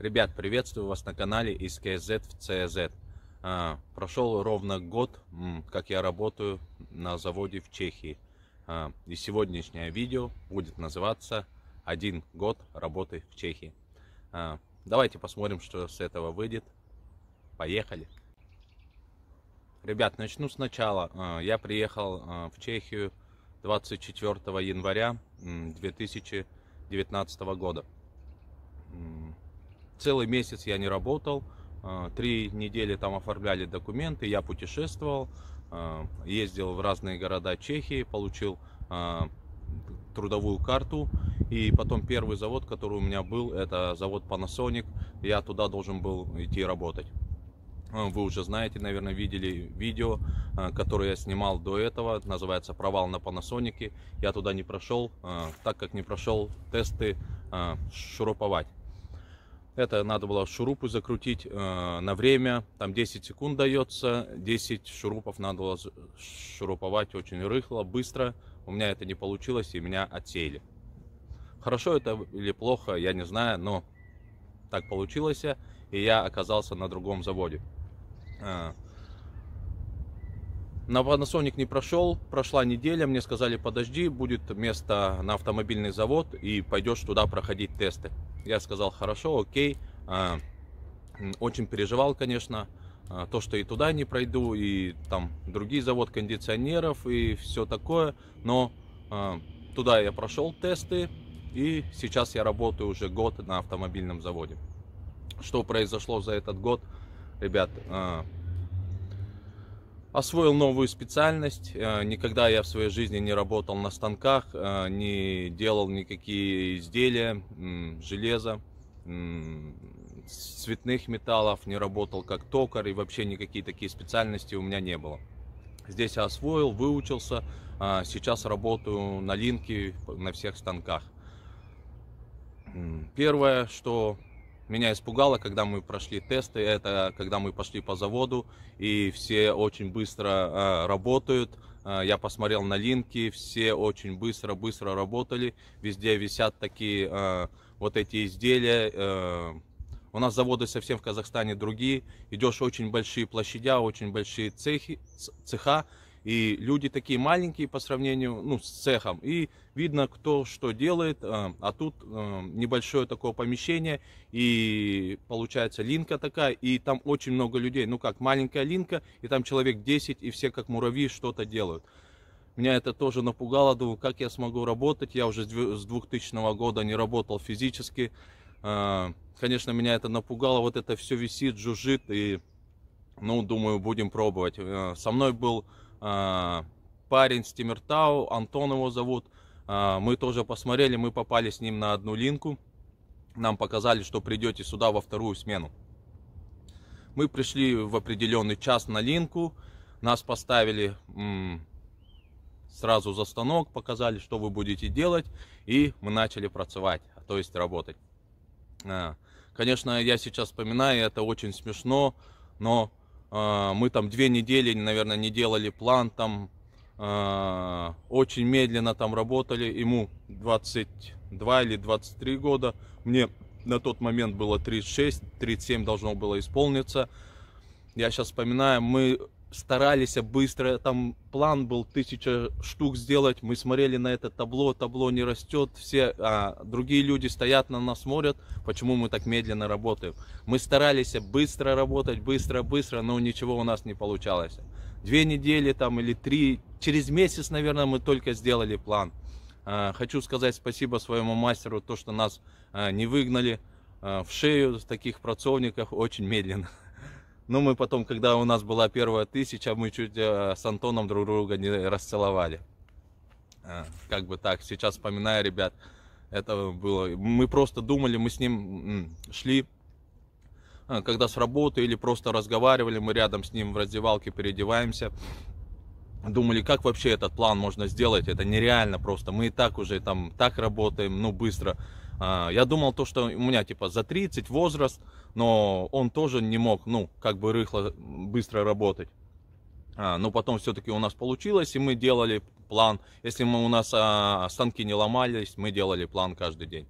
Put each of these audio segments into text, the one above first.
Ребят, приветствую вас на канале из КСЗ в ЦЗ. А, прошел ровно год, как я работаю на заводе в Чехии. А, и сегодняшнее видео будет называться «Один год работы в Чехии». А, давайте посмотрим, что с этого выйдет. Поехали! Ребят, начну сначала. Я приехал в Чехию 24 января 2019 года целый месяц я не работал, а, три недели там оформляли документы, я путешествовал, а, ездил в разные города Чехии, получил а, трудовую карту. И потом первый завод, который у меня был, это завод Panasonic. Я туда должен был идти работать. Вы уже знаете, наверное, видели видео, которое я снимал до этого. Называется «Провал на Panasonic». Я туда не прошел, так как не прошел тесты шуруповать. Это надо было шурупы закрутить э, на время, там 10 секунд дается, 10 шурупов надо было шуруповать очень рыхло, быстро. У меня это не получилось и меня отсеяли. Хорошо это или плохо, я не знаю, но так получилось, и я оказался на другом заводе. Э, на Panasonic не прошел, прошла неделя, мне сказали, подожди, будет место на автомобильный завод, и пойдешь туда проходить тесты. Я сказал, хорошо, окей. А, очень переживал, конечно, а, то, что и туда не пройду, и там другие завод кондиционеров, и все такое. Но а, туда я прошел тесты, и сейчас я работаю уже год на автомобильном заводе. Что произошло за этот год, ребят? Освоил новую специальность. Никогда я в своей жизни не работал на станках, не делал никакие изделия, железа, цветных металлов, не работал как токарь и вообще никакие такие специальности у меня не было. Здесь я освоил, выучился, сейчас работаю на линке на всех станках. Первое, что меня испугало, когда мы прошли тесты, это когда мы пошли по заводу, и все очень быстро э, работают. Э, я посмотрел на линки, все очень быстро-быстро работали. Везде висят такие э, вот эти изделия. Э, у нас заводы совсем в Казахстане другие. Идешь очень большие площадя, очень большие цехи, цеха и люди такие маленькие по сравнению ну, с цехом. И видно, кто что делает. Э, а тут э, небольшое такое помещение. И получается линка такая. И там очень много людей. Ну как, маленькая линка. И там человек 10. И все как муравьи что-то делают. Меня это тоже напугало. Думаю, как я смогу работать. Я уже с 2000 года не работал физически. Э, конечно, меня это напугало. Вот это все висит, жужжит. И, ну, думаю, будем пробовать. Со мной был а, парень с Тимиртау, Антон его зовут. А, мы тоже посмотрели, мы попали с ним на одну линку. Нам показали, что придете сюда во вторую смену. Мы пришли в определенный час на линку. Нас поставили сразу за станок, показали, что вы будете делать. И мы начали pracoвать, то есть работать. А, конечно, я сейчас вспоминаю, это очень смешно, но а, мы там две недели, наверное, не делали план, там а, очень медленно там работали. Ему 22 или 23 года. Мне на тот момент было 36, 37 должно было исполниться. Я сейчас вспоминаю, мы старались быстро, там план был тысяча штук сделать, мы смотрели на это табло, табло не растет, все а, другие люди стоят на нас, смотрят, почему мы так медленно работаем. Мы старались быстро работать, быстро, быстро, но ничего у нас не получалось. Две недели там или три, через месяц, наверное, мы только сделали план. А, хочу сказать спасибо своему мастеру, то, что нас а, не выгнали а, в шею таких pracoвников очень медленно. Но мы потом, когда у нас была первая тысяча, мы чуть э, с Антоном друг друга не расцеловали. Э, как бы так, сейчас вспоминаю, ребят, это было... Мы просто думали, мы с ним шли, э, когда с работы или просто разговаривали, мы рядом с ним в раздевалке переодеваемся. Думали, как вообще этот план можно сделать, это нереально просто. Мы и так уже там так работаем, ну быстро. Я думал то, что у меня типа за 30 возраст, но он тоже не мог, ну, как бы рыхло, быстро работать. А, но потом все-таки у нас получилось, и мы делали план. Если мы, у нас а, станки не ломались, мы делали план каждый день.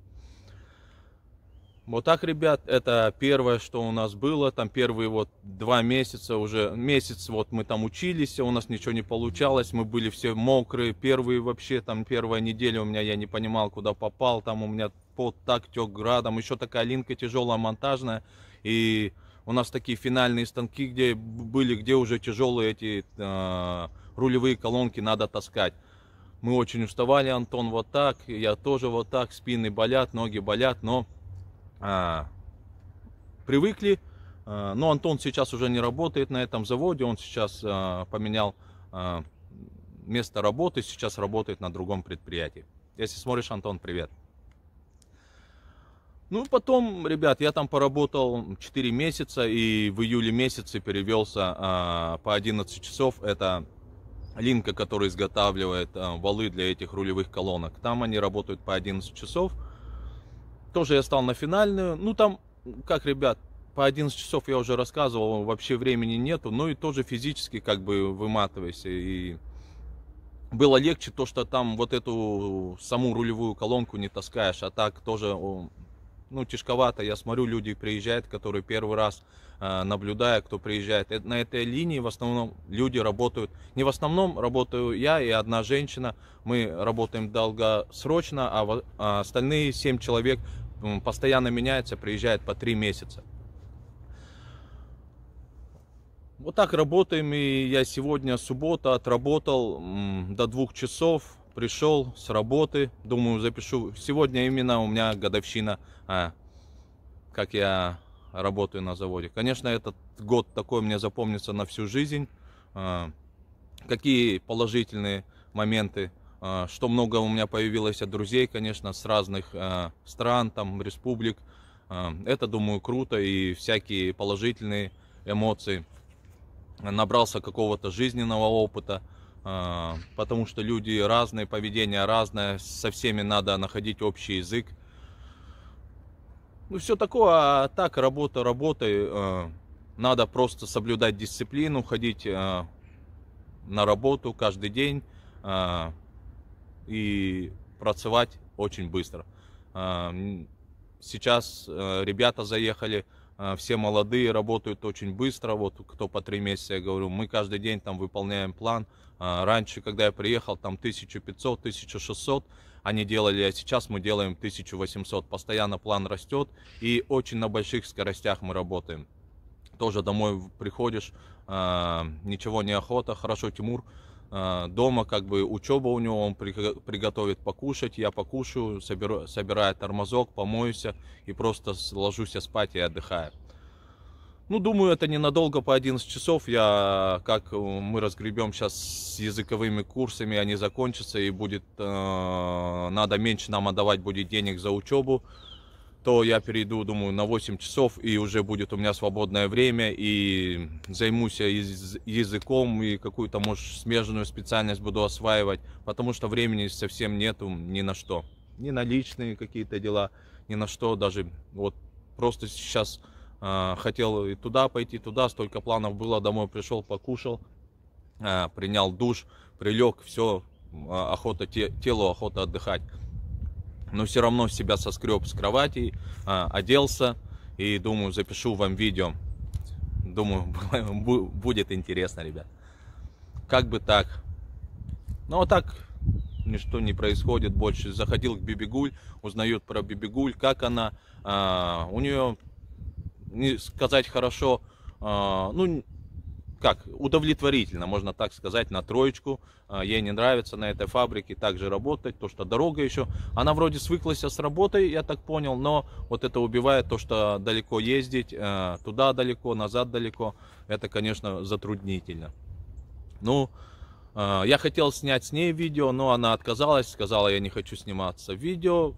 Вот так, ребят, это первое, что у нас было. Там первые вот два месяца уже, месяц вот мы там учились, у нас ничего не получалось, мы были все мокрые. Первые вообще, там первая неделя у меня, я не понимал, куда попал. Там у меня пот так тек градом. Еще такая линка тяжелая, монтажная. И у нас такие финальные станки, где были, где уже тяжелые эти э, рулевые колонки надо таскать. Мы очень уставали, Антон, вот так, я тоже вот так, спины болят, ноги болят, но а, привыкли. А, но Антон сейчас уже не работает на этом заводе, он сейчас а, поменял место работы, сейчас работает на другом предприятии. Если смотришь, Антон, привет. Ну, потом, ребят, я там поработал 4 месяца и в июле месяце перевелся по 11 часов. Это линка, которая изготавливает валы для этих рулевых колонок. Там они работают по 11 часов. Тоже я стал на финальную. Ну, там, как, ребят, по 11 часов я уже рассказывал, вообще времени нету. Ну и тоже физически как бы выматывайся. И было легче то, что там вот эту саму рулевую колонку не таскаешь. А так тоже, ну, тяжковато. Я смотрю, люди приезжают, которые первый раз э, наблюдая, кто приезжает. Э, на этой линии в основном люди работают. Не в основном работаю я и одна женщина. Мы работаем долгосрочно, а, а остальные 7 человек постоянно меняется, приезжает по три месяца. Вот так работаем, и я сегодня суббота отработал до двух часов, пришел с работы, думаю запишу. Сегодня именно у меня годовщина, а, как я работаю на заводе. Конечно, этот год такой мне запомнится на всю жизнь. А, какие положительные моменты что много у меня появилось от друзей, конечно, с разных а, стран, там, республик. А, это, думаю, круто и всякие положительные эмоции. Набрался какого-то жизненного опыта, потому что люди разные, поведение разное, со всеми надо находить общий язык. Ну, все такое, а так, работа работой. Надо просто соблюдать дисциплину, ходить на работу каждый день, и працевать очень быстро. А, сейчас э, ребята заехали, э, все молодые, работают очень быстро. Вот кто по три месяца, я говорю, мы каждый день там выполняем план. А, раньше, когда я приехал, там 1500, 1600 они делали, а сейчас мы делаем 1800. Постоянно план растет и очень на больших скоростях мы работаем. Тоже домой приходишь, а, ничего не охота. Хорошо, Тимур а, дома как бы учеба у него, он приготовит покушать, я покушаю, соберу, собираю тормозок, помоюсь и просто ложусь спать и отдыхаю. Ну, думаю, это ненадолго, по 11 часов. Я, как мы разгребем сейчас с языковыми курсами, они закончатся и будет, э, надо меньше нам отдавать будет денег за учебу то я перейду, думаю, на 8 часов, и уже будет у меня свободное время, и займусь языком, и какую-то, может, смежную специальность буду осваивать, потому что времени совсем нету ни на что. Ни на личные какие-то дела, ни на что, даже. Вот просто сейчас э, хотел и туда пойти, туда, столько планов было, домой пришел, покушал, э, принял душ, прилег, все, охота, те, телу охота отдыхать но все равно себя соскреб с кровати, а, оделся и думаю, запишу вам видео. Думаю, будет интересно, ребят. Как бы так. Ну, вот так ничто не происходит больше. Заходил к Бибигуль, узнает про Бибигуль, как она. А, у нее, не сказать хорошо, а, ну, как, удовлетворительно, можно так сказать, на троечку. А, ей не нравится на этой фабрике также работать, то, что дорога еще. Она вроде свыклась с работой, я так понял, но вот это убивает то, что далеко ездить, а, туда далеко, назад далеко. Это, конечно, затруднительно. Ну, а, я хотел снять с ней видео, но она отказалась, сказала, я не хочу сниматься видео.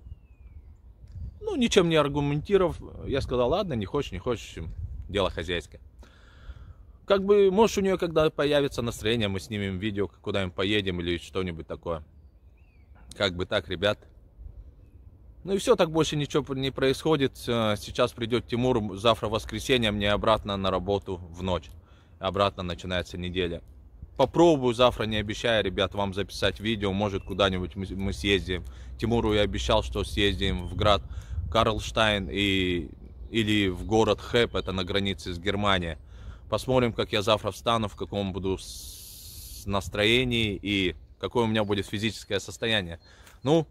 Ну, ничем не аргументировав, я сказал, ладно, не хочешь, не хочешь, дело хозяйское как бы, может, у нее когда появится настроение, мы снимем видео, куда мы поедем или что-нибудь такое. Как бы так, ребят. Ну и все, так больше ничего не происходит. Э, сейчас придет Тимур, завтра воскресенье, мне обратно на работу в ночь. Обратно начинается неделя. Попробую завтра, не обещаю, ребят, вам записать видео. Может, куда-нибудь мы съездим. Тимуру я обещал, что съездим в Град Карлштайн и, или в город Хэп, это на границе с Германией. Посмотрим, как я завтра встану, в каком буду настроении и какое у меня будет физическое состояние. Ну,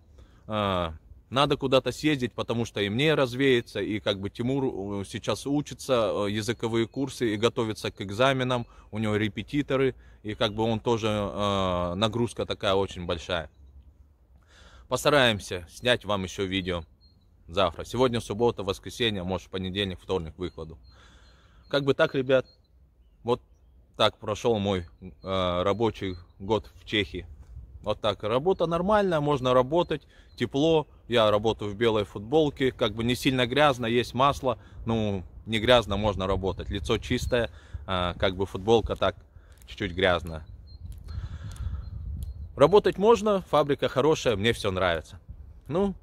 э, надо куда-то съездить, потому что и мне развеется, и как бы Тимур э, сейчас учится, э, языковые курсы и готовится к экзаменам, у него репетиторы, и как бы он тоже, нагрузка такая очень большая. Постараемся снять вам еще видео завтра. Сегодня суббота, воскресенье, может понедельник, вторник выкладу. Как бы так, ребят, вот так прошел мой э, рабочий год в Чехии. Вот так. Работа нормальная, можно работать, тепло. Я работаю в белой футболке, как бы не сильно грязно, есть масло. Ну, не грязно, можно работать. Лицо чистое, а, как бы футболка так чуть-чуть грязная. Работать можно, фабрика хорошая, мне все нравится. Ну,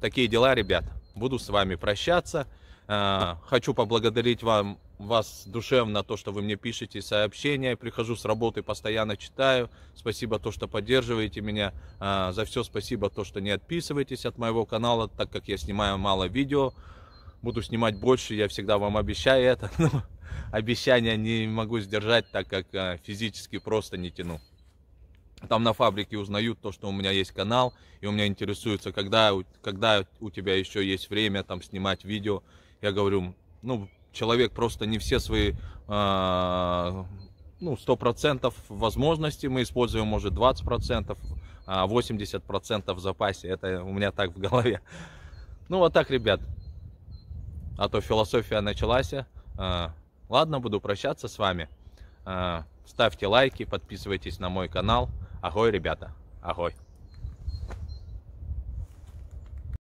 такие дела, ребят. Буду с вами прощаться. А, хочу поблагодарить вам вас душевно, то, что вы мне пишете сообщения. Прихожу с работы, постоянно читаю. Спасибо, то, что поддерживаете меня. А, за все спасибо, то, что не отписываетесь от моего канала, так как я снимаю мало видео. Буду снимать больше, я всегда вам обещаю это. Но обещания не могу сдержать, так как а, физически просто не тяну. Там на фабрике узнают то, что у меня есть канал, и у меня интересуются, когда, когда у тебя еще есть время там снимать видео. Я говорю, ну, человек просто не все свои, э, ну, 100% возможностей мы используем, может, 20%, а 80% в запасе. Это у меня так в голове. Ну, вот так, ребят. А то философия началась. Э, ладно, буду прощаться с вами. Ставьте лайки, подписывайтесь на мой канал. Агой, ребята. Агой.